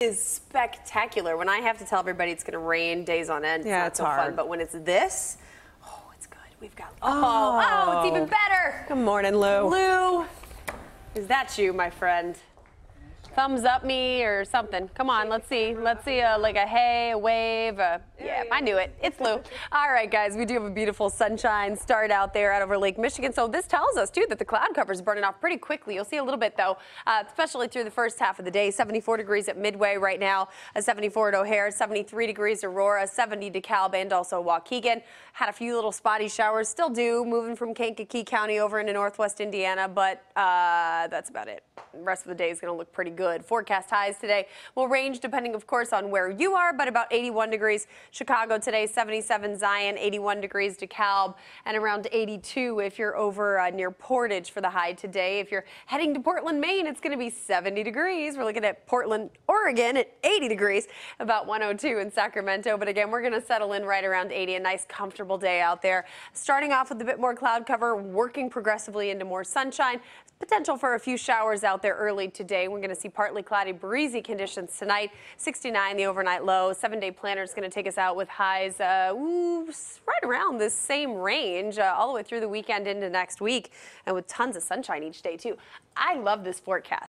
is spectacular. When I have to tell everybody it's going to rain days on end, Yeah, not it's so fun. hard. But when it's this, oh, it's good. We've got oh, oh, it's even oh. better. Good morning, Lou. Lou, is that you, my friend? Thumbs up me or something. Come on, let's see. Let's see a, like a hey, a wave. A, yeah, I knew it. It's Lou. All right, guys, we do have a beautiful sunshine start out there out over Lake Michigan. So this tells us, too, that the cloud cover is burning off pretty quickly. You'll see a little bit, though, uh, especially through the first half of the day. 74 degrees at Midway right now, a 74 at O'Hare, 73 degrees Aurora, 70 DeKalb, and also Waukegan. Had a few little spotty showers, still do, moving from Kankakee County over into northwest Indiana, but uh, that's about it. The rest of the day is going to look pretty good. Forecast highs today will range depending, of course, on where you are, but about 81 degrees. Chicago today, 77 Zion, 81 degrees DeKalb, and around 82 if you're over uh, near Portage for the high today. If you're heading to Portland, Maine, it's going to be 70 degrees. We're looking at Portland, Oregon at 80 degrees, about 102 in Sacramento. But again, we're going to settle in right around 80, a nice, comfortable day out there. Starting off with a bit more cloud cover, working progressively into more sunshine. Potential for a few showers out there early today. We're going to see partly cloudy, breezy conditions tonight. 69 the overnight low. Seven day planner is going to take us out with highs uh, ooh, right around this same range uh, all the way through the weekend into next week and with tons of sunshine each day, too. I love this forecast.